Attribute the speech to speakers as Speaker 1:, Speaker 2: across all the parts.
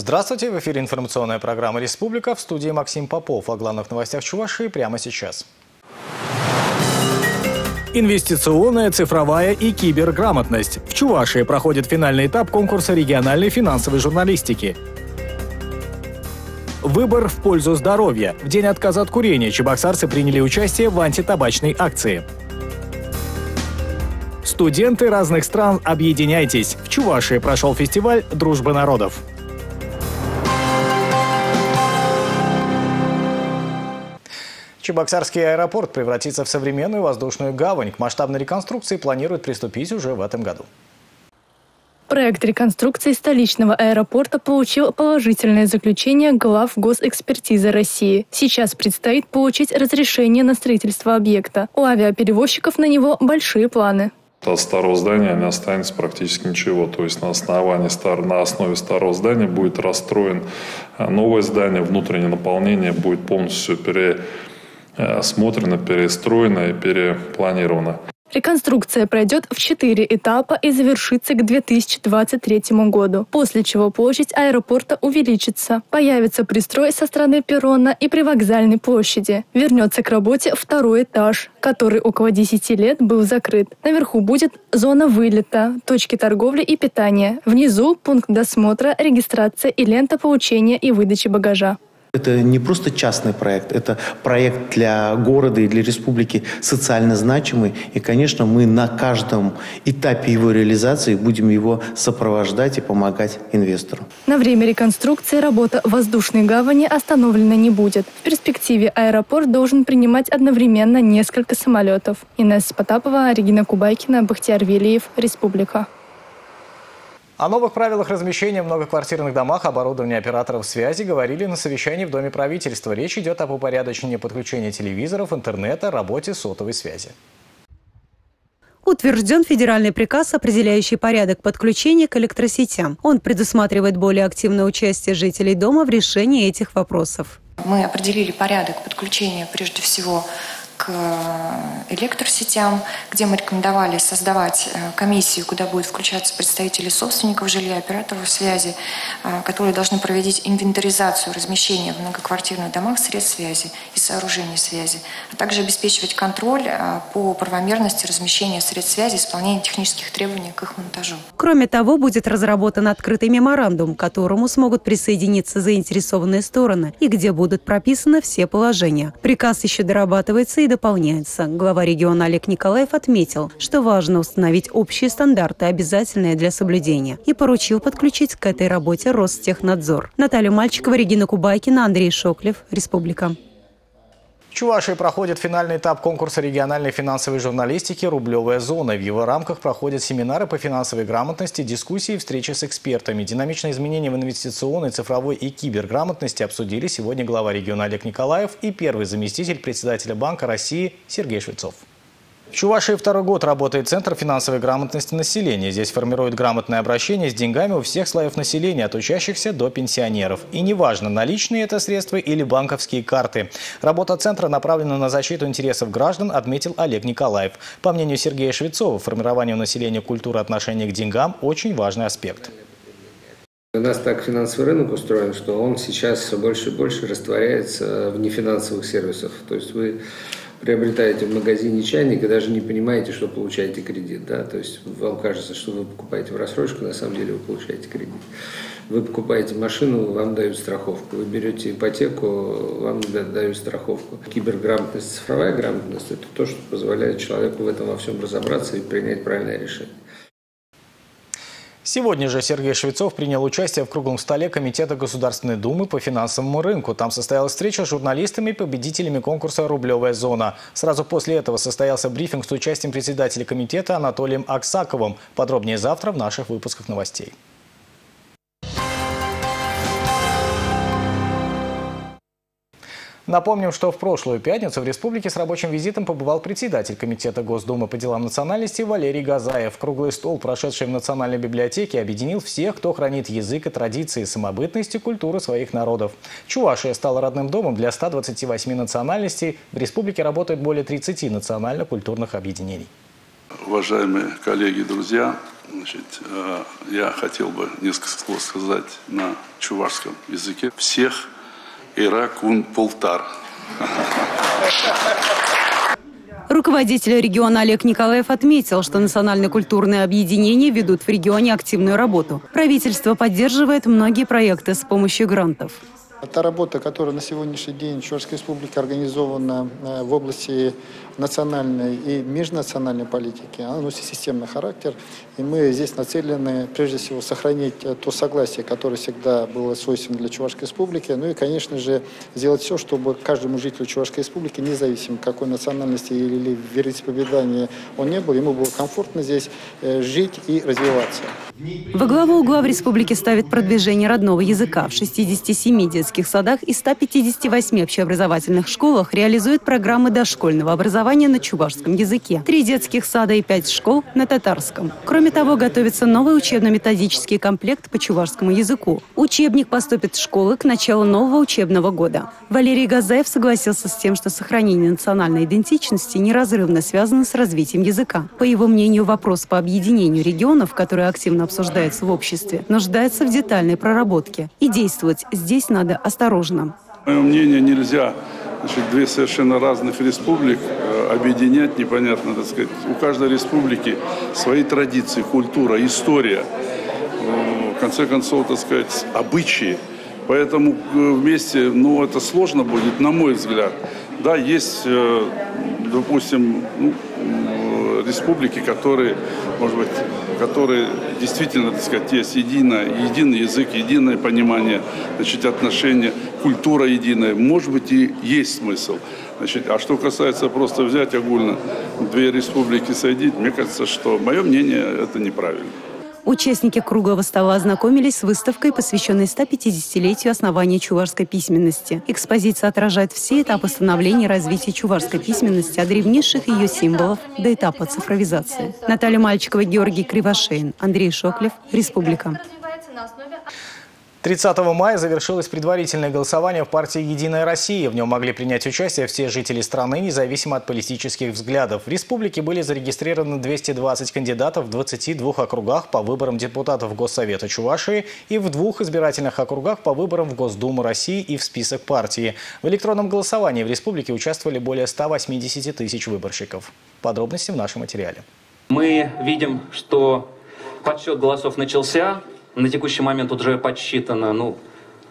Speaker 1: Здравствуйте, в эфире информационная программа «Республика» в студии Максим Попов. О главных новостях Чувашии прямо сейчас. Инвестиционная, цифровая и киберграмотность. В Чувашии проходит финальный этап конкурса региональной финансовой журналистики. Выбор в пользу здоровья. В день отказа от курения чебоксарцы приняли участие в антитабачной акции. Студенты разных стран, объединяйтесь! В Чувашии прошел фестиваль «Дружба народов». Чебоксарский аэропорт превратится в современную воздушную гавань. К масштабной реконструкции планируют приступить уже в этом году.
Speaker 2: Проект реконструкции столичного аэропорта получил положительное заключение глав госэкспертизы России. Сейчас предстоит получить разрешение на строительство объекта. У авиаперевозчиков на него большие планы.
Speaker 3: От старого здания не останется практически ничего. То есть на, основании, на основе старого здания будет расстроен новое здание, внутреннее наполнение будет полностью пересмотрено, перестроено и перепланировано.
Speaker 2: Реконструкция пройдет в четыре этапа и завершится к 2023 году, после чего площадь аэропорта увеличится. Появится пристрой со стороны перрона и привокзальной площади. Вернется к работе второй этаж, который около 10 лет был закрыт. Наверху будет зона вылета, точки торговли и питания. Внизу пункт досмотра, регистрация и лента получения и выдачи багажа.
Speaker 4: Это не просто частный проект, это проект для города и для республики социально значимый. И, конечно, мы на каждом этапе его реализации будем его сопровождать и помогать инвестору.
Speaker 2: На время реконструкции работа воздушной гавани остановлена не будет. В перспективе аэропорт должен принимать одновременно несколько самолетов. Инесса Потапова, Регина Кубайкина, Бахтияр Велиев, Республика.
Speaker 1: О новых правилах размещения в многоквартирных домах оборудования операторов связи говорили на совещании в Доме правительства. Речь идет об упорядочении подключения телевизоров, интернета, работе сотовой связи.
Speaker 5: Утвержден федеральный приказ, определяющий порядок подключения к электросетям. Он предусматривает более активное участие жителей дома в решении этих вопросов.
Speaker 6: Мы определили порядок подключения прежде всего к э, электросетям, где мы рекомендовали создавать э, комиссию, куда будут включаться представители собственников жилья, операторов связи, э, которые должны проводить инвентаризацию размещения в многоквартирных домах средств связи и сооружений связи, а также обеспечивать контроль по правомерности размещения средств связи и исполнения технических требований к их монтажу.
Speaker 5: Кроме того, будет разработан открытый меморандум, к которому смогут присоединиться заинтересованные стороны и где будут прописаны все положения. Приказ еще дорабатывается и дополняется. Глава региона Олег Николаев отметил, что важно установить общие стандарты, обязательные для соблюдения, и поручил подключить к этой работе Ростехнадзор. Наталья Мальчикова, Регина Кубайкина, Андрей Шоклев, Республика.
Speaker 1: В Чувашии проходит финальный этап конкурса региональной финансовой журналистики «Рублевая зона». В его рамках проходят семинары по финансовой грамотности, дискуссии и встречи с экспертами. Динамичные изменения в инвестиционной, цифровой и киберграмотности обсудили сегодня глава региона Олег Николаев и первый заместитель председателя Банка России Сергей Швецов. В Чувашии второй год работает Центр финансовой грамотности населения. Здесь формируют грамотное обращение с деньгами у всех слоев населения, от учащихся до пенсионеров. И неважно, наличные это средства или банковские карты. Работа Центра направлена на защиту интересов граждан, отметил Олег Николаев. По мнению Сергея Швецова, формирование у населения культуры отношения к деньгам – очень важный аспект.
Speaker 7: У нас так финансовый рынок устроен, что он сейчас все больше и больше растворяется в нефинансовых сервисах. То есть вы приобретаете в магазине чайник и даже не понимаете, что получаете кредит. Да? То есть вам кажется, что вы покупаете в рассрочку, на самом деле вы получаете кредит. Вы покупаете машину, вам дают страховку. Вы берете ипотеку, вам дают страховку. Киберграмотность, цифровая грамотность – это то, что позволяет человеку в этом во всем разобраться и принять правильное решение.
Speaker 1: Сегодня же Сергей Швецов принял участие в круглом столе Комитета Государственной Думы по финансовому рынку. Там состоялась встреча с журналистами и победителями конкурса «Рублевая зона». Сразу после этого состоялся брифинг с участием председателя комитета Анатолием Аксаковым. Подробнее завтра в наших выпусках новостей. Напомним, что в прошлую пятницу в республике с рабочим визитом побывал председатель Комитета Госдумы по делам национальности Валерий Газаев. Круглый стол, прошедший в Национальной библиотеке, объединил всех, кто хранит язык и традиции, самобытность и культуру своих народов. Чувашия стала родным домом для 128 национальностей. В республике работает более 30 национально-культурных объединений.
Speaker 8: Уважаемые коллеги друзья, Значит, э, я хотел бы несколько слов сказать на чувашском языке. Всех Иракун Полтар.
Speaker 5: Руководитель региона Олег Николаев отметил, что национально-культурные объединения ведут в регионе активную работу. Правительство поддерживает многие проекты с помощью грантов.
Speaker 9: Та работа, которая на сегодняшний день Чувашская республика организована в области национальной и межнациональной политики, она носит системный характер. И мы здесь нацелены, прежде всего, сохранить то согласие, которое всегда было свойственно для Чувашской республики. Ну и, конечно же, сделать все, чтобы каждому жителю Чувашской республики, независимо какой национальности или вероисповедания он не был, ему было комфортно здесь э, жить и развиваться.
Speaker 5: Во главу угла в республике ставит продвижение родного языка. В 67 детских садах и 158 общеобразовательных школах реализуют программы дошкольного образования на чувашском языке. Три детских сада и пять школ на татарском. Кроме того, готовится новый учебно-методический комплект по чувашскому языку. Учебник поступит в школы к началу нового учебного года. Валерий Газаев согласился с тем, что сохранение национальной идентичности неразрывно связано с развитием языка. По его мнению, вопрос по объединению регионов, который активно обсуждается в обществе, нуждается в детальной проработке. И действовать здесь надо осторожно.
Speaker 8: Мое мнение, нельзя значит, две совершенно разных республик э, объединять непонятно, так сказать. У каждой республики свои традиции, культура, история, э, в конце концов, так сказать, обычаи. Поэтому э, вместе, ну, это сложно будет, на мой взгляд. Да, есть, допустим, ну, республики, которые, может быть, которые действительно, так сказать, есть единое, единый язык, единое понимание, значит, отношения, культура единая. Может быть, и есть смысл. Значит, а что касается просто взять огульно две республики соединить, мне кажется, что мое мнение, это неправильно.
Speaker 5: Участники круглого стола ознакомились с выставкой, посвященной 150-летию основания чувашской письменности. Экспозиция отражает все этапы становления и развития чувашской письменности, от древнейших ее символов до этапа цифровизации. Наталья Мальчикова, Георгий Кривошеин, Андрей Шоклев, Республика.
Speaker 1: 30 мая завершилось предварительное голосование в партии «Единая Россия». В нем могли принять участие все жители страны, независимо от политических взглядов. В республике были зарегистрированы 220 кандидатов в 22 округах по выборам депутатов Госсовета Чувашии и в двух избирательных округах по выборам в Госдуму России и в список партии. В электронном голосовании в республике участвовали более 180 тысяч выборщиков. Подробности в нашем материале.
Speaker 10: Мы видим, что подсчет голосов начался. На текущий момент уже подсчитано, ну,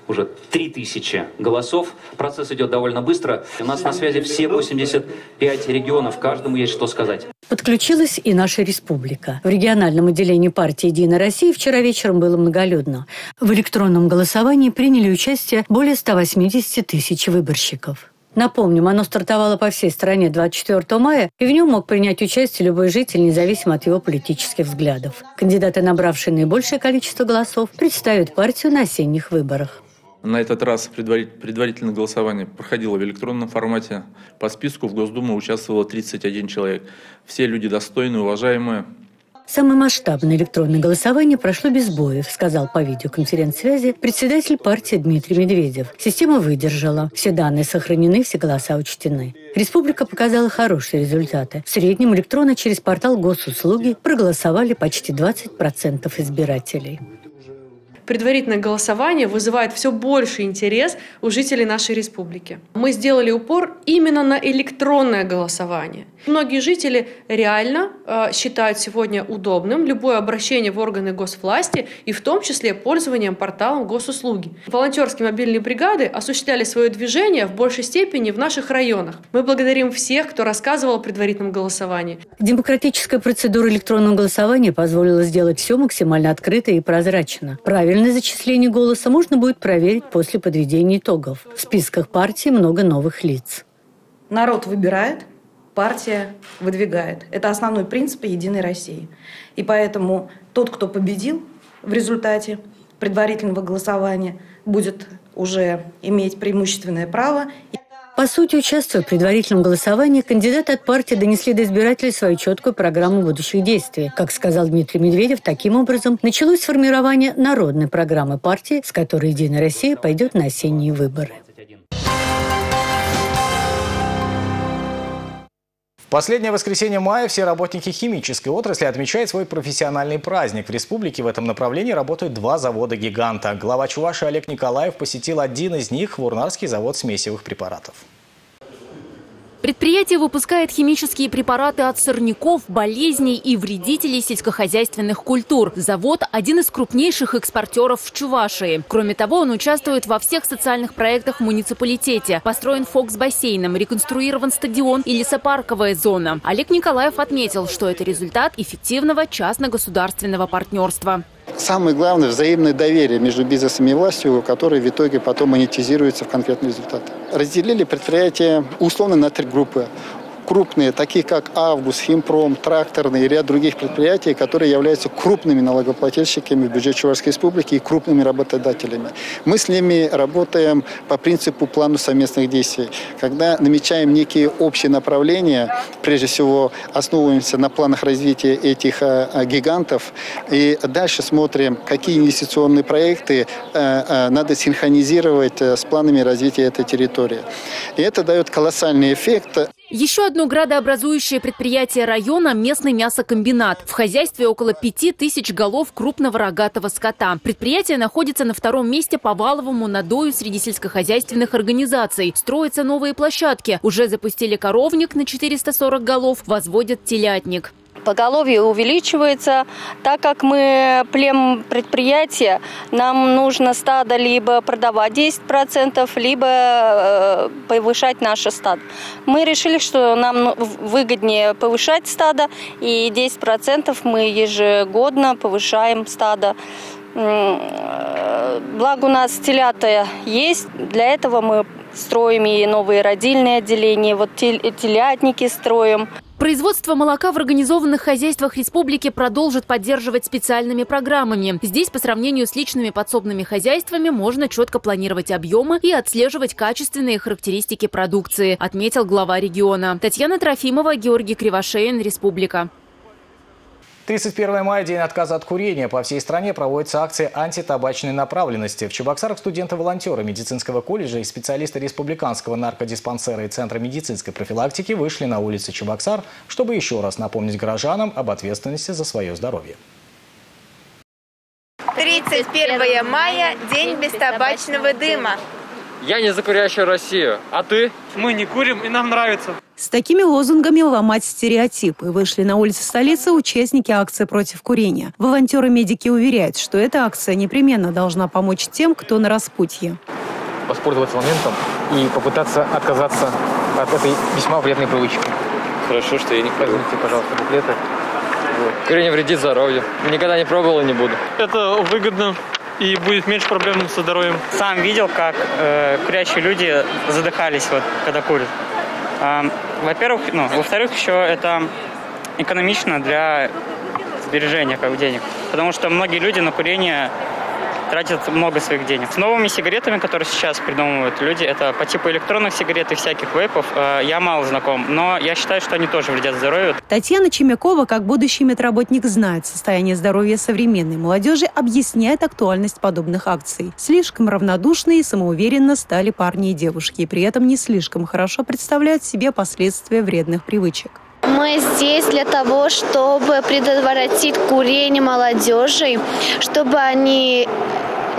Speaker 10: уже 3000 голосов. Процесс идет довольно быстро. У нас на связи все 85 регионов. Каждому есть что сказать.
Speaker 11: Подключилась и наша республика. В региональном отделении партии «Единая Россия» вчера вечером было многолюдно. В электронном голосовании приняли участие более 180 тысяч выборщиков. Напомним, оно стартовало по всей стране 24 мая, и в нем мог принять участие любой житель, независимо от его политических взглядов. Кандидаты, набравшие наибольшее количество голосов, представят партию на осенних выборах.
Speaker 12: На этот раз предварительное голосование проходило в электронном формате. По списку в Госдуму участвовало 31 человек. Все люди достойные, уважаемые,
Speaker 11: Самое масштабное электронное голосование прошло без боев, сказал по видеоконференц-связи председатель партии Дмитрий Медведев. Система выдержала. Все данные сохранены, все голоса учтены. Республика показала хорошие результаты. В среднем электронно через портал госуслуги проголосовали почти 20% избирателей
Speaker 13: предварительное голосование вызывает все больше интерес у жителей нашей республики. Мы сделали упор именно на электронное голосование. Многие жители реально э, считают сегодня удобным любое обращение в органы госвласти и в том числе пользованием порталом госуслуги. Волонтерские мобильные бригады осуществляли свое движение в большей степени в наших районах. Мы благодарим всех, кто рассказывал о предварительном голосовании.
Speaker 11: Демократическая процедура электронного голосования позволила сделать все максимально открыто и прозрачно. Правильно Правильное зачисление голоса можно будет проверить после подведения итогов. В списках партии много новых лиц.
Speaker 14: Народ выбирает, партия выдвигает. Это основной принцип «Единой России». И поэтому тот, кто победил в результате предварительного голосования, будет уже иметь преимущественное право.
Speaker 11: По сути, участвуя в предварительном голосовании, кандидаты от партии донесли до избирателей свою четкую программу будущих действий. Как сказал Дмитрий Медведев, таким образом началось формирование народной программы партии, с которой «Единая Россия» пойдет на осенние выборы.
Speaker 1: Последнее воскресенье мая все работники химической отрасли отмечают свой профессиональный праздник. В республике в этом направлении работают два завода-гиганта. Глава Чуваши Олег Николаев посетил один из них – Хворнарский завод смесевых препаратов.
Speaker 15: Предприятие выпускает химические препараты от сорняков, болезней и вредителей сельскохозяйственных культур. Завод – один из крупнейших экспортеров в Чувашии. Кроме того, он участвует во всех социальных проектах в муниципалитете. Построен фокс бассейном, реконструирован стадион и лесопарковая зона. Олег Николаев отметил, что это результат эффективного частно-государственного партнерства.
Speaker 9: Самое главное – взаимное доверие между бизнесом и властью, которое в итоге потом монетизируется в конкретный результат. Разделили предприятие условно на три группы крупные, такие как Август, Химпром, Тракторный и ряд других предприятий, которые являются крупными налогоплательщиками в бюджет Чувашской Республики и крупными работодателями. Мы с ними работаем по принципу плану совместных действий. Когда намечаем некие общие направления, прежде всего основываемся на планах развития этих э, гигантов и дальше смотрим, какие инвестиционные проекты э, э, надо синхронизировать с планами развития этой территории. И это дает колоссальный эффект.
Speaker 15: Еще одно градообразующее предприятие района – местный мясокомбинат. В хозяйстве около пяти тысяч голов крупного рогатого скота. Предприятие находится на втором месте по валовому надою среди сельскохозяйственных организаций. Строятся новые площадки. Уже запустили коровник на 440 голов, возводят телятник.
Speaker 16: Поголовье увеличивается. Так как мы плем предприятия, нам нужно стадо либо продавать 10%, либо э, повышать наше стадо. Мы решили, что нам ну, выгоднее повышать стадо, и 10% мы ежегодно повышаем стадо. Э, благо у нас телята есть, для этого мы строим и новые родильные отделения, вот телятники строим.
Speaker 15: Производство молока в организованных хозяйствах республики продолжит поддерживать специальными программами. Здесь по сравнению с личными подсобными хозяйствами можно четко планировать объемы и отслеживать качественные характеристики продукции, отметил глава региона. Татьяна Трофимова, Георгий Кривошеин, Республика.
Speaker 1: 31 мая – день отказа от курения. По всей стране проводится акция антитабачной направленности. В Чебоксарах студенты-волонтеры медицинского колледжа и специалисты республиканского наркодиспансера и Центра медицинской профилактики вышли на улицы Чебоксар, чтобы еще раз напомнить горожанам об ответственности за свое здоровье.
Speaker 17: 31 мая – день бестабачного дыма.
Speaker 18: Я не за курящую Россию. А ты?
Speaker 19: Мы не курим, и нам нравится.
Speaker 5: С такими лозунгами ломать стереотипы вышли на улицы столицы участники акции против курения. Волонтеры-медики уверяют, что эта акция непременно должна помочь тем, кто на распутье.
Speaker 18: Воспользоваться моментом и попытаться отказаться от этой весьма вредной привычки.
Speaker 19: Хорошо, что я не курю.
Speaker 18: Возьмите, пожалуйста, буклеты. Вот. Курение вредит здоровью. Никогда не пробовал и не буду.
Speaker 19: Это выгодно и будет меньше проблем со здоровьем.
Speaker 20: Сам видел, как э, курящие люди задыхались, вот, когда курят. Э, во-первых, ну, во-вторых, еще это экономично для сбережения как денег. Потому что многие люди на курение тратят много своих денег. С новыми сигаретами, которые сейчас придумывают люди, это по типу электронных сигарет и всяких вейпов, э, я мало знаком, но я считаю, что они тоже вредят здоровью.
Speaker 5: Татьяна Чемякова, как будущий медработник, знает состояние здоровья современной молодежи, объясняет актуальность подобных акций. Слишком равнодушны и самоуверенно стали парни и девушки, и при этом не слишком хорошо представляют себе последствия вредных привычек.
Speaker 21: Мы здесь для того, чтобы предотвратить курение молодежи, чтобы они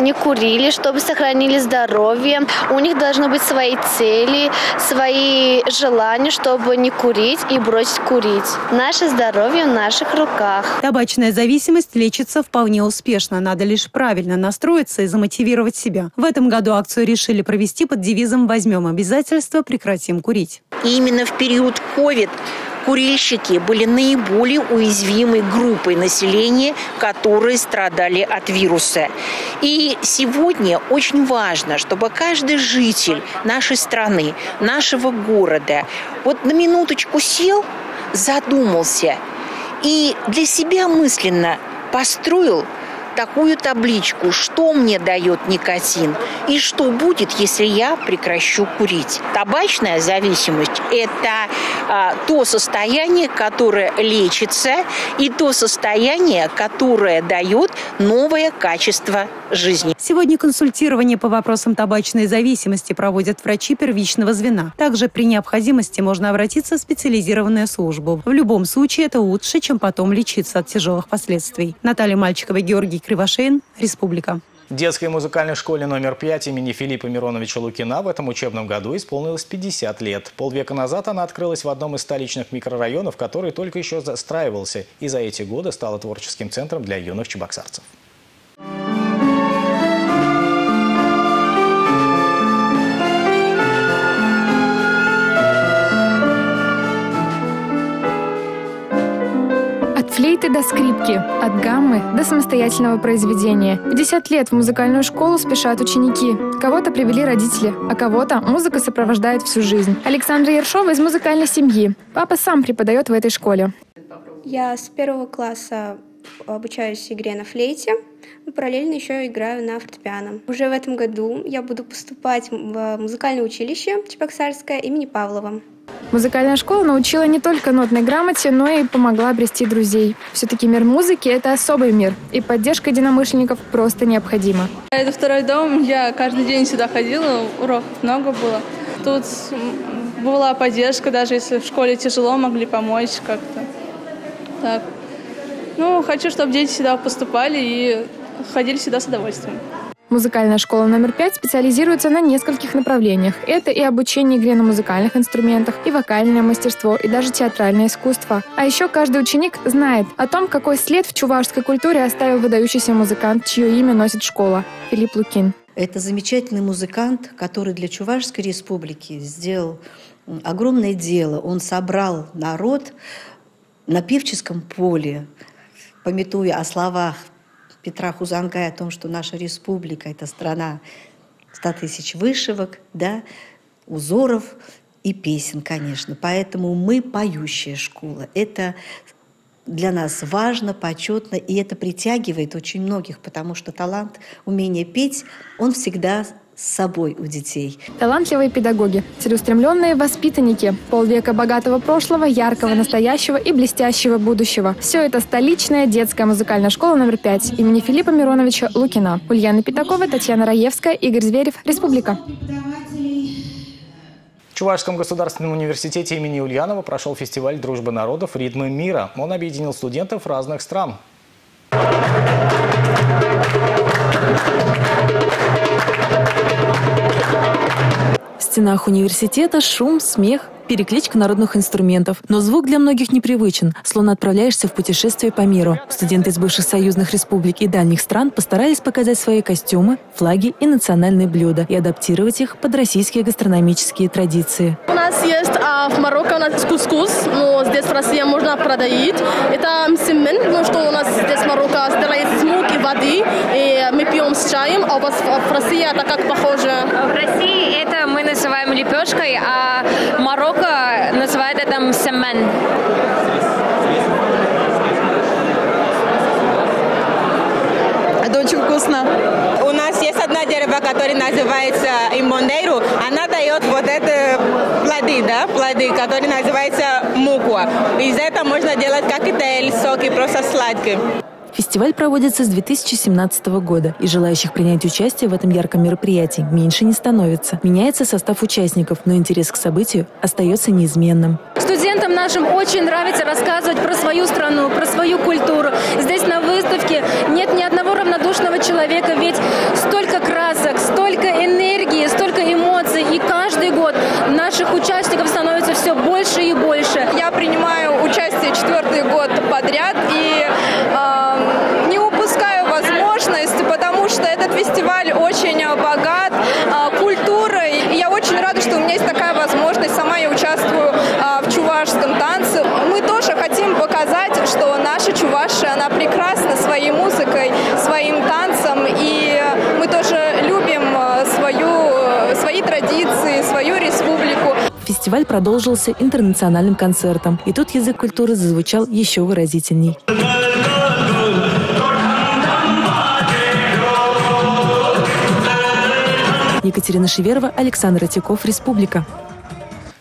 Speaker 21: не курили, чтобы сохранили здоровье. У них должны быть свои цели, свои желания, чтобы не курить и бросить курить. Наше здоровье в наших руках.
Speaker 5: Табачная зависимость лечится вполне успешно. Надо лишь правильно настроиться и замотивировать себя. В этом году акцию решили провести под девизом «Возьмем обязательства, прекратим курить».
Speaker 22: И именно в период COVID курильщики были наиболее уязвимой группой населения, которые страдали от вируса. И сегодня очень важно, чтобы каждый житель нашей страны, нашего города, вот на минуточку сел, задумался и для себя мысленно построил такую табличку, что мне дает никотин и что будет, если я прекращу курить. Табачная зависимость – это а, то состояние, которое лечится, и то состояние, которое дает новое качество жизни.
Speaker 5: Сегодня консультирование по вопросам табачной зависимости проводят врачи первичного звена. Также при необходимости можно обратиться в специализированную службу. В любом случае это лучше, чем потом лечиться от тяжелых последствий. Наталья Мальчикова, Георгий Кривошеин, Республика.
Speaker 1: Детской музыкальной школе номер 5 имени Филиппа Мироновича Лукина в этом учебном году исполнилось 50 лет. Полвека назад она открылась в одном из столичных микрорайонов, который только еще застраивался, и за эти годы стала творческим центром для юных чебоксарцев.
Speaker 23: Флейты до скрипки, от гаммы до самостоятельного произведения. 50 лет в музыкальную школу спешат ученики. Кого-то привели родители, а кого-то музыка сопровождает всю жизнь. Александра Ершова из музыкальной семьи. Папа сам преподает в этой школе.
Speaker 24: Я с первого класса обучаюсь игре на флейте, но параллельно еще играю на фортепиано. Уже в этом году я буду поступать в музыкальное училище Чебоксарское имени Павлова.
Speaker 23: Музыкальная школа научила не только нотной грамоте, но и помогла обрести друзей. Все-таки мир музыки – это особый мир, и поддержка единомышленников просто необходима.
Speaker 25: Это второй дом, я каждый день сюда ходила, уроков много было. Тут была поддержка, даже если в школе тяжело, могли помочь как-то. Так. Ну, хочу, чтобы дети сюда поступали и ходили сюда с удовольствием.
Speaker 23: Музыкальная школа номер пять специализируется на нескольких направлениях. Это и обучение игре на музыкальных инструментах, и вокальное мастерство, и даже театральное искусство. А еще каждый ученик знает о том, какой след в чувашской культуре оставил выдающийся музыкант, чье имя носит школа – Филипп Лукин.
Speaker 26: Это замечательный музыкант, который для Чувашской республики сделал огромное дело. Он собрал народ на певческом поле, пометуя о словах Петра Хузангая о том, что наша республика – это страна 100 тысяч вышивок, да, узоров и песен, конечно. Поэтому мы поющая школа. Это для нас важно, почетно, и это притягивает очень многих, потому что талант, умение петь, он всегда с собой у детей.
Speaker 23: Талантливые педагоги, целеустремленные воспитанники, полвека богатого прошлого, яркого настоящего и блестящего будущего. Все это столичная детская музыкальная школа номер 5 имени Филиппа Мироновича Лукина. Ульяна Пятакова, Татьяна Раевская, Игорь Зверев, Республика.
Speaker 1: В Чувашском государственном университете имени Ульянова прошел фестиваль «Дружба народов. Ритмы мира». Он объединил студентов разных стран.
Speaker 27: Стенах университета шум, смех, перекличка народных инструментов. Но звук для многих непривычен, словно отправляешься в путешествие по миру. Студенты из бывших союзных республик и дальних стран постарались показать свои костюмы, флаги и национальные блюда и адаптировать их под российские гастрономические традиции.
Speaker 28: У нас есть а, в Марокко у нас кускус, но здесь в России можно продать. Это мсимен, ну что у нас здесь в Марокко делается из мук и воды, и мы пьем с чаем, а у вас в России это как похоже?
Speaker 29: В России это мы называем лепешкой, а Марокко называют это мсемен.
Speaker 30: Это очень вкусно. У нас есть одна дерево, которое называется имондейру. Она дает вот это плоды, да, плоды, которые называются муква. Из этого можно делать коктейль, соки, просто сладкий.
Speaker 27: Фестиваль проводится с 2017 года, и желающих принять участие в этом ярком мероприятии меньше не становится. Меняется состав участников, но интерес к событию остается неизменным.
Speaker 23: Студентам нашим очень нравится рассказывать про свою страну, про свою культуру. Здесь на выставке нет ни одного равнодушного человека, ведь столько красок, столько энергии, столько эмоций, и каждый год наших участников становится все больше и больше.
Speaker 31: Я принимаю участие четвертый Фестиваль
Speaker 27: продолжился интернациональным концертом. И тут язык культуры зазвучал еще выразительней. Екатерина Шеверова, Александр Атиков, Республика.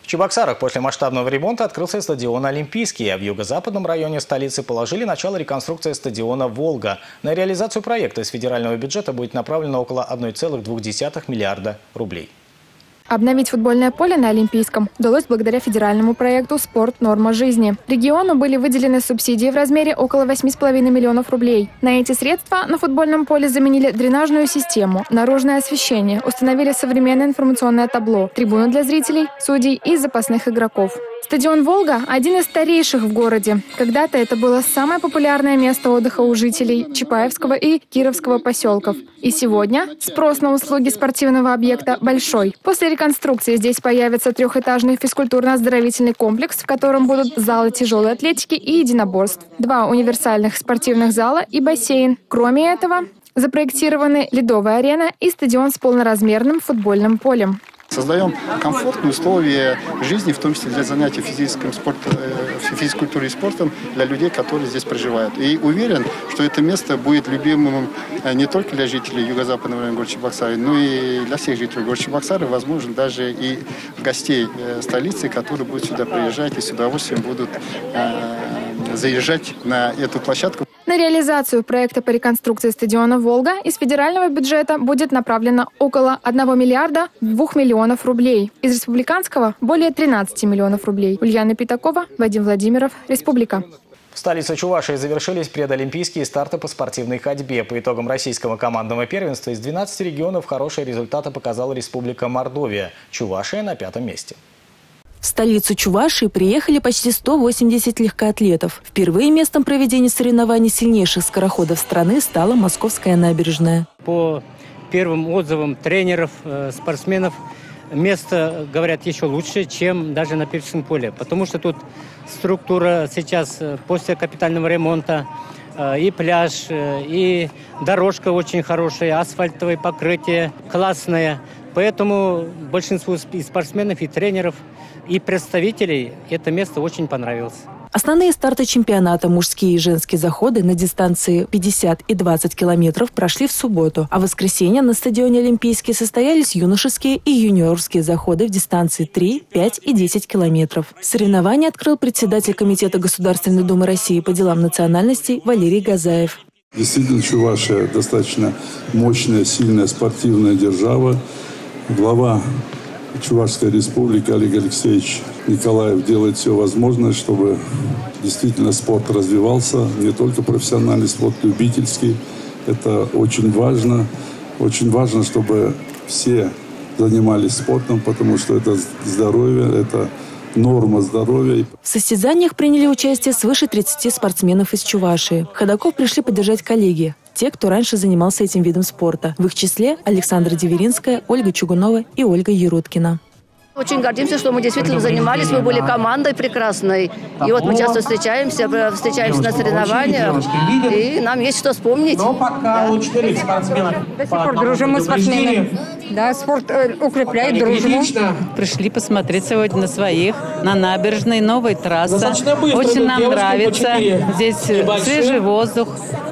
Speaker 1: В Чебоксарах после масштабного ремонта открылся стадион «Олимпийский», а в юго-западном районе столицы положили начало реконструкции стадиона «Волга». На реализацию проекта из федерального бюджета будет направлено около 1,2 миллиарда рублей.
Speaker 23: Обновить футбольное поле на Олимпийском удалось благодаря федеральному проекту «Спорт. Норма жизни». Региону были выделены субсидии в размере около 8,5 миллионов рублей. На эти средства на футбольном поле заменили дренажную систему, наружное освещение, установили современное информационное табло, трибуны для зрителей, судей и запасных игроков. Стадион «Волга» – один из старейших в городе. Когда-то это было самое популярное место отдыха у жителей Чапаевского и Кировского поселков. И сегодня спрос на услуги спортивного объекта большой. После реконструкции здесь появится трехэтажный физкультурно-оздоровительный комплекс, в котором будут залы тяжелой атлетики и единоборств, два универсальных спортивных зала и бассейн. Кроме этого, запроектированы ледовая арена и стадион с полноразмерным футбольным полем.
Speaker 9: Создаем комфортные условия жизни, в том числе для занятий физическим спортом, э, физкультурой и спортом для людей, которые здесь проживают. И уверен, что это место будет любимым э, не только для жителей юго-западного района города но и для всех жителей города возможно, даже и гостей э, столицы, которые будут сюда приезжать и с удовольствием будут заезжать на эту площадку.
Speaker 23: На реализацию проекта по реконструкции стадиона «Волга» из федерального бюджета будет направлено около 1 миллиарда 2 миллионов рублей. Из республиканского – более 13 миллионов рублей. Ульяна Питакова, Вадим Владимиров, Республика.
Speaker 1: В столице Чувашии завершились предолимпийские старты по спортивной ходьбе. По итогам российского командного первенства из 12 регионов хорошие результаты показала Республика Мордовия. Чувашия на пятом месте.
Speaker 27: В столицу Чувашии приехали почти 180 легкоатлетов. Впервые местом проведения соревнований сильнейших скороходов страны стала Московская набережная.
Speaker 32: По первым отзывам тренеров, э, спортсменов, место, говорят, еще лучше, чем даже на Певческом поле. Потому что тут структура сейчас э, после капитального ремонта, э, и пляж, и дорожка очень хорошая, асфальтовое покрытие классное. Поэтому большинству и спортсменов, и тренеров – и представителей это место очень понравилось.
Speaker 27: Основные старты чемпионата мужские и женские заходы на дистанции 50 и 20 километров прошли в субботу, а в воскресенье на стадионе Олимпийский состоялись юношеские и юниорские заходы в дистанции 3, 5 и 10 километров. Соревнования открыл председатель Комитета Государственной Думы России по делам национальностей Валерий Газаев.
Speaker 33: Действительно, Чувашия достаточно мощная, сильная спортивная держава. Глава Чувашская республика Олег Алексеевич Николаев делает все возможное, чтобы действительно спорт развивался, не только профессиональный спорт, любительский. Это очень важно. Очень важно, чтобы все занимались спортом, потому что это здоровье, это норма здоровья.
Speaker 27: В состязаниях приняли участие свыше 30 спортсменов из Чувашии. Ходаков пришли поддержать коллеги те, кто раньше занимался этим видом спорта. В их числе Александра Деверинская, Ольга Чугунова и Ольга Еруткина.
Speaker 34: Очень гордимся, что мы действительно занимались, мы были командой прекрасной. И вот мы часто встречаемся, встречаемся на соревнованиях, и нам есть что вспомнить.
Speaker 35: Но пока да. у четырех спортсменов
Speaker 36: До сих пор дружим мы спортсмены. Да, спорт э, укрепляет дружбу.
Speaker 37: Пришли посмотреть сегодня на своих, на набережной, новая трасса. Очень нам нравится. Здесь свежий воздух,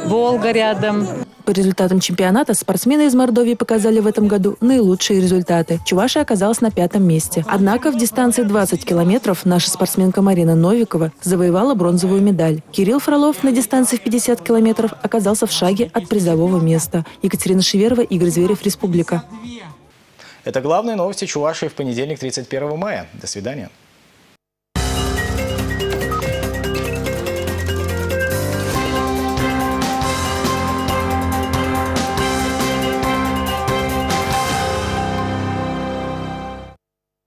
Speaker 37: Волга рядом.
Speaker 27: По результатам чемпионата спортсмены из Мордовии показали в этом году наилучшие результаты. Чувашия оказалась на пятом месте. Однако в дистанции 20 километров наша спортсменка Марина Новикова завоевала бронзовую медаль. Кирилл Фролов на дистанции в 50 километров оказался в шаге от призового места. Екатерина Шеверова, Игорь Зверев, Республика.
Speaker 1: Это главные новости Чувашии в понедельник, 31 мая. До свидания.